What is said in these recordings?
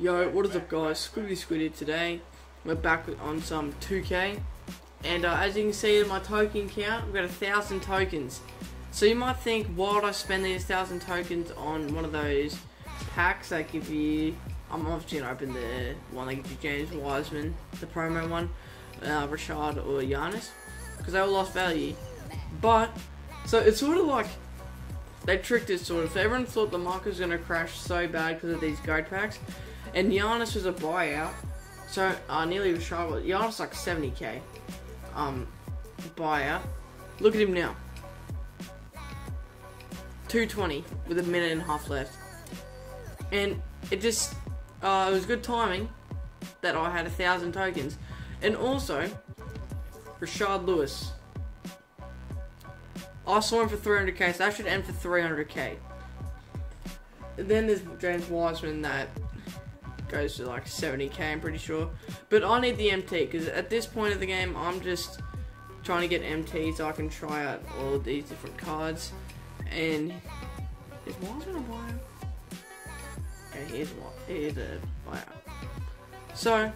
Yo, what is up guys? Squibbly Squiddy today. We're back on some 2K. And uh, as you can see in my token count, we've got a thousand tokens. So you might think, why would I spend these thousand tokens on one of those packs that give you... I'm obviously going to open the one that gives you James Wiseman, the promo one, uh, Rashad or Giannis. Because they all lost value. But, so it's sort of like they tricked us sort of. Everyone thought the market was going to crash so bad because of these gold packs. And Giannis was a buyout. So, uh, nearly was Charlotte. Giannis like 70k. Um, buyout. Look at him now. 220 with a minute and a half left. And it just, uh, it was good timing that I had a thousand tokens. And also, Rashard Lewis. I saw him for 300k, so that should end for 300k. Then there's James Wiseman that goes to like 70k, I'm pretty sure. But I need the MT because at this point of the game, I'm just trying to get MT so I can try out all these different cards. And is Wiseman a buyout? Okay, here's what here's a buyout. So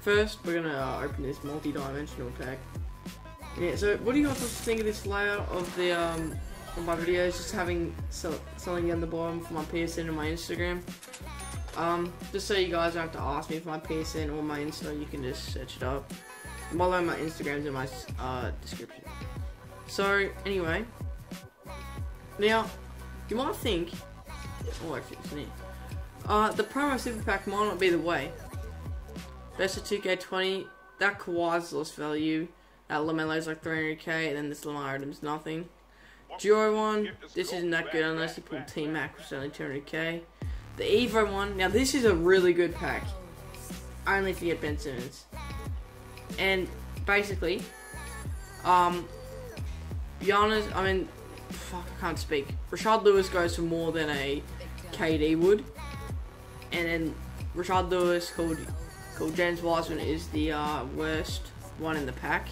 first, we're gonna uh, open this multi-dimensional pack. Yeah. So what do you guys think of this layout of the um? Of my videos, just having sell, selling down the bottom for my PSN and my Instagram. Um, just so you guys don't have to ask me for my PSN or my Insta, you can just search it up. Way, my Instagram's in my uh, description. So, anyway. Now, you might think, oh actually it's near. Uh, the promo super pack might not be the way. Best of 2K20, that Kawhi's lost value. That LaMelo's like 300k, and then this Lamar Adams nothing. Duo one, this isn't that good unless you pull T Mac, which is only 200k. The Evo one, now this is a really good pack. Only if you get Ben Simmons. And basically, um, Giannis, I mean, fuck, I can't speak. Rashard Lewis goes for more than a KD would. And then Rashard Lewis, called, called James Wiseman, is the uh, worst one in the pack.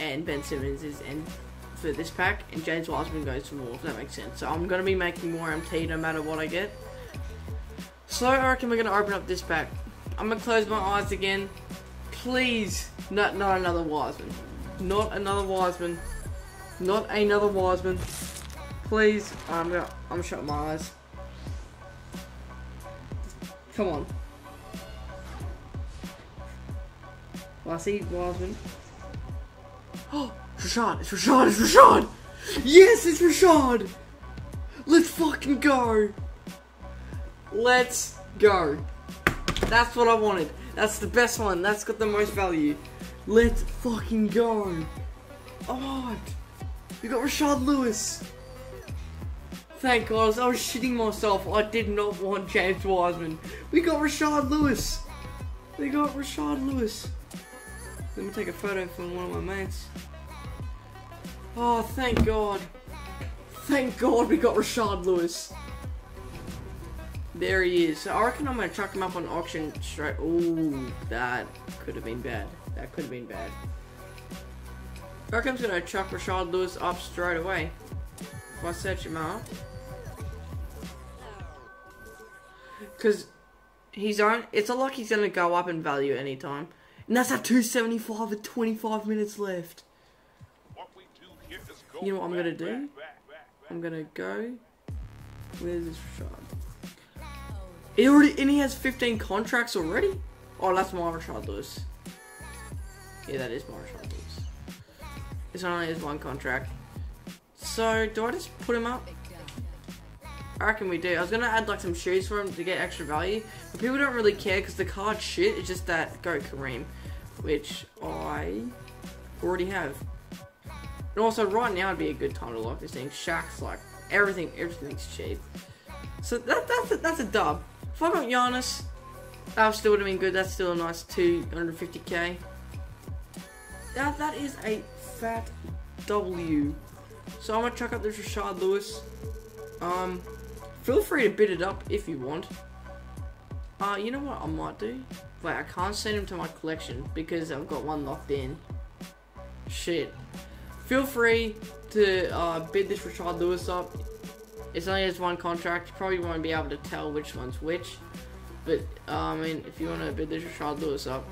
And Ben Simmons is in for this pack, and James Wiseman goes for more, if that makes sense. So I'm going to be making more MT no matter what I get. So I reckon we're going to open up this pack. I'm going to close my eyes again. Please, not, not another Wiseman. Not another Wiseman. Not another Wiseman. Please, I'm going to I'm shutting my eyes. Come on. Well, I see Wiseman. Oh! Rashad, it's Rashad, it's Rashad! Yes, it's Rashad! Let's fucking go! Let's go. That's what I wanted. That's the best one. That's got the most value. Let's fucking go. Oh, we got Rashard Lewis. Thank God, I was shitting myself. I did not want James Wiseman. We got Rashard Lewis. We got Rashard Lewis. Let me take a photo from one of my mates. Oh, thank God. Thank God we got Rashard Lewis. There he is. I reckon I'm to chuck him up on auction straight. Ooh, that could have been bad. That could have been bad. I reckon I'm to chuck Rashard Lewis up straight away. If I search him up. Because he's on. It's not like he's to go up in value anytime. And that's at 275 with 25 minutes left. You know what I'm gonna do? I'm gonna go. Where's this Rashard? He already and he has 15 contracts already. Oh, that's my Rashard Lewis. Yeah, that is my Rashard Lewis. This only has one contract. So do I just put him up? I reckon we do. I was gonna add like some shoes for him to get extra value, but people don't really care because the card shit. It's just that go Kareem, which I already have. And also, right now would be a good time to lock this thing. Shaq's like everything, everything's cheap. So that, that's a, that's a dub. If I got Giannis, that still would have been good. That's still a nice 250k. That that is a fat W. So I'm gonna chuck up this Rashard Lewis. Um, feel free to bid it up if you want. Uh, you know what I might do? Wait, I can't send him to my collection because I've got one locked in. Shit. Feel free to uh, bid this Rashard Lewis up. It's only has one contract. You probably won't be able to tell which one's which. But uh, I mean, if you want to bid this Rashard Lewis up,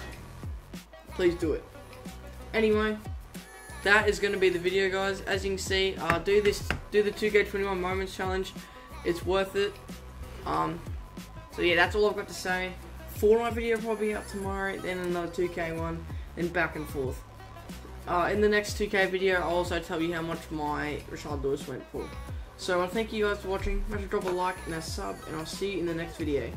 please do it. Anyway, that is going to be the video, guys. As you can see, uh, do this, do the 2K21 moments challenge. It's worth it. Um, so yeah, that's all I've got to say. Fortnite video probably up tomorrow, then another 2K one, then back and forth. Uh, in the next 2K video, I'll also tell you how much my Rashard Lewis went for. So I thank you guys for watching. Make sure to drop a like and a sub, and I'll see you in the next video.